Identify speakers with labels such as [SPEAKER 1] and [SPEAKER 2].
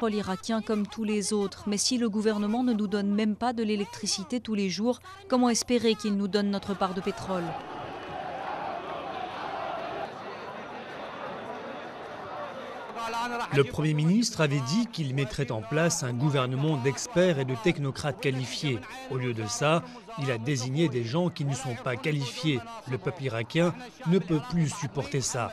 [SPEAKER 1] Paul irakien comme tous les autres, mais si le gouvernement ne nous donne même pas de l'électricité tous les jours, comment espérer qu'il nous donne notre part de pétrole?
[SPEAKER 2] Le Premier ministre avait dit qu'il mettrait en place un gouvernement d'experts et de technocrates qualifiés. Au lieu de ça, il a désigné des gens qui ne sont pas qualifiés. Le peuple irakien ne peut plus supporter ça.